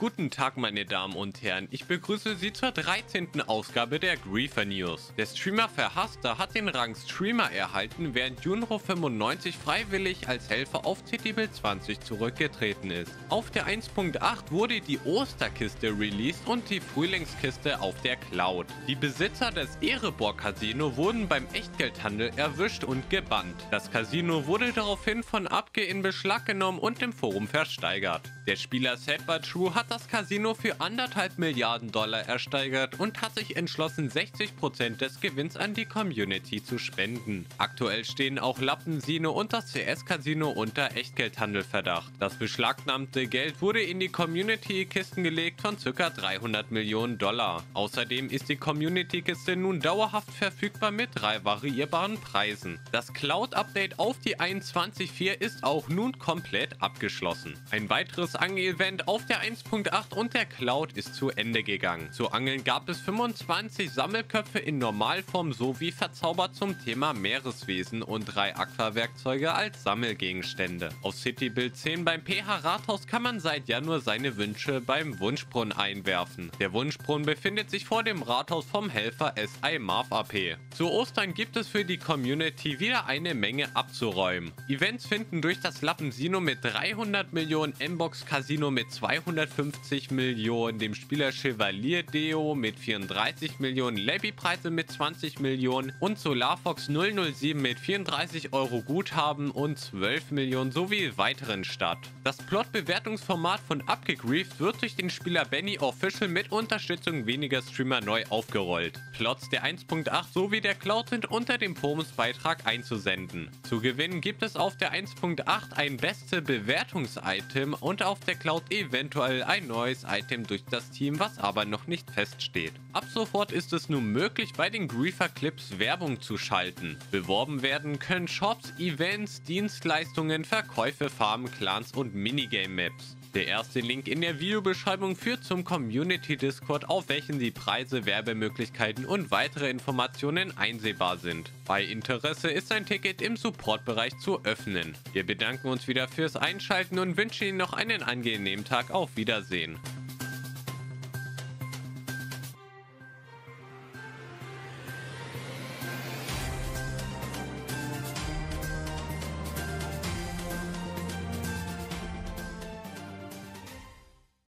Guten Tag, meine Damen und Herren. Ich begrüße Sie zur 13. Ausgabe der Griefer News. Der Streamer Verhasster hat den Rang Streamer erhalten, während Junro95 freiwillig als Helfer auf CTB 20 zurückgetreten ist. Auf der 1.8 wurde die Osterkiste released und die Frühlingskiste auf der Cloud. Die Besitzer des Erebor Casino wurden beim Echtgeldhandel erwischt und gebannt. Das Casino wurde daraufhin von Abge in Beschlag genommen und im Forum versteigert. Der Spieler Sedba True hat das Casino für anderthalb Milliarden Dollar ersteigert und hat sich entschlossen, 60% des Gewinns an die Community zu spenden. Aktuell stehen auch Lappensino und das CS-Casino unter Echtgeldhandelverdacht. Das beschlagnahmte Geld wurde in die Community-Kisten gelegt von ca. 300 Millionen Dollar. Außerdem ist die Community-Kiste nun dauerhaft verfügbar mit drei variierbaren Preisen. Das Cloud-Update auf die 21.4 ist auch nun komplett abgeschlossen. Ein weiteres Angel-Event auf der 1.8 und der Cloud ist zu Ende gegangen. Zu Angeln gab es 25 Sammelköpfe in Normalform sowie verzaubert zum Thema Meereswesen und drei Aquawerkzeuge als Sammelgegenstände. Auf Citybuild 10 beim PH Rathaus kann man seit Januar seine Wünsche beim Wunschbrunnen einwerfen. Der Wunschbrunnen befindet sich vor dem Rathaus vom Helfer SI Marv AP. Zu Ostern gibt es für die Community wieder eine Menge abzuräumen. Events finden durch das Lappensino mit 300 Millionen M-Box Casino mit 250 Millionen, dem Spieler Chevalier Deo mit 34 Millionen, Labby Preise mit 20 Millionen und Solarfox 007 mit 34 Euro Guthaben und 12 Millionen sowie weiteren statt. Das Plot-Bewertungsformat von Abgegrieft wird durch den Spieler Benny Official mit Unterstützung weniger Streamer neu aufgerollt. Plots der 1.8 sowie der Cloud sind unter dem Forumsbeitrag einzusenden. Zu gewinnen gibt es auf der 1.8 ein beste Bewertungs-Item und auf der Cloud eventuell ein neues Item durch das Team, was aber noch nicht feststeht. Ab sofort ist es nun möglich, bei den Griefer Clips Werbung zu schalten. Beworben werden können Shops, Events, Dienstleistungen, Verkäufe, Farmen, Clans und Minigame-Maps. Der erste Link in der Videobeschreibung führt zum Community Discord, auf welchen die Preise, Werbemöglichkeiten und weitere Informationen einsehbar sind. Bei Interesse ist ein Ticket im Supportbereich zu öffnen. Wir bedanken uns wieder fürs Einschalten und wünschen Ihnen noch einen angenehmen Tag. Auf Wiedersehen.